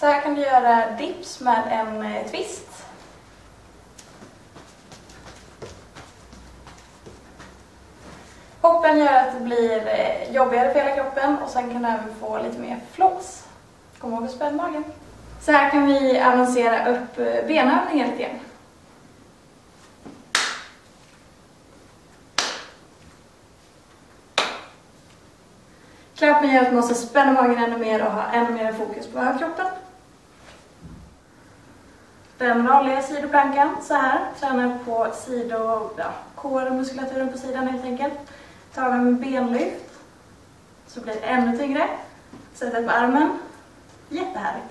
Så här kan du göra dips med en eh, twist. Hoppen gör att det blir eh, jobbigare för hela kroppen och sen kan du även få lite mer flås. Kom ihåg att spänna magen. Så här kan vi avancera upp eh, benövningen lite grann. Clapmen gör att man måste spänna magen ännu mer och ha ännu mer fokus på överkroppen. Den vanliga sidoplankan, så här, tränar på sido, ja, core-muskulaturen på sidan helt enkelt. Tar vi med benlyft så blir det ännu tyngre. Sätter på armen. Jättehärligt.